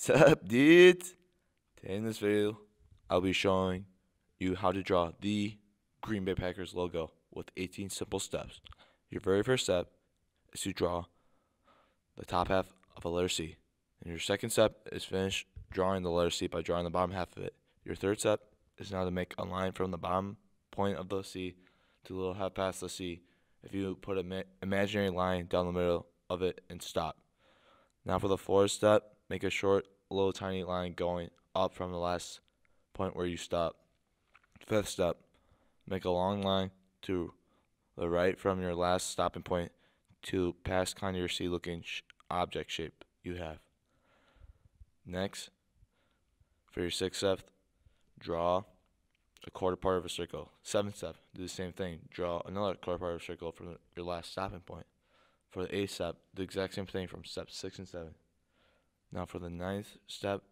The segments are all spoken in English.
Sup, dudes? Today in this video, I'll be showing you how to draw the Green Bay Packers logo with 18 simple steps. Your very first step is to draw the top half of a letter C. And your second step is finish drawing the letter C by drawing the bottom half of it. Your third step is now to make a line from the bottom point of the C to the little half past the C. If you put an imaginary line down the middle of it and stop. Now for the fourth step, make a short, little tiny line going up from the last point where you stop. Fifth step, make a long line to the right from your last stopping point to pass kind of your C looking sh object shape you have. Next, for your sixth step, draw a quarter part of a circle. Seventh step, do the same thing. Draw another quarter part of a circle from your last stopping point. For the eighth step, the exact same thing from steps six and seven. Now for the ninth step,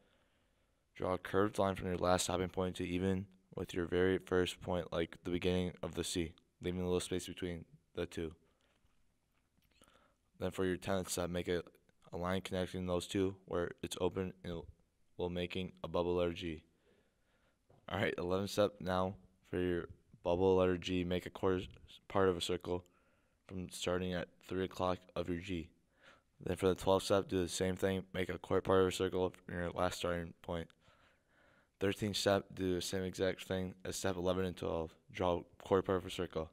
draw a curved line from your last stopping point to even with your very first point, like the beginning of the C, leaving a little space between the two. Then for your tenth step, make a, a line connecting those two where it's open and will making a bubble letter G. All right, 11th step now for your bubble letter G, make a quarter part of a circle from starting at 3 o'clock of your G. Then for the 12th step, do the same thing. Make a quarter part of a circle from your last starting point. 13th step, do the same exact thing as step 11 and 12. Draw a quarter part of a circle.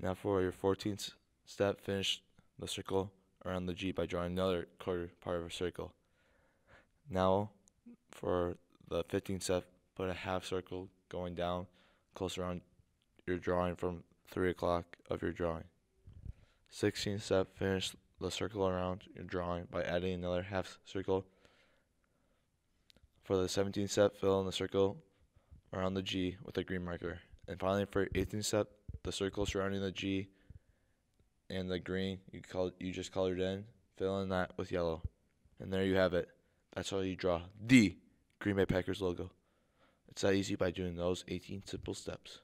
Now for your 14th step, finish the circle around the G by drawing another quarter part of a circle. Now for the 15th step, put a half circle going down close around your drawing from 3 o'clock of your drawing. 16th step, finish the circle around your drawing by adding another half circle. For the 17th step, fill in the circle around the G with a green marker. And finally, for 18th step, the circle surrounding the G and the green you you just colored in, fill in that with yellow. And there you have it. That's how you draw the Green Bay Packers logo. It's that easy by doing those 18 simple steps.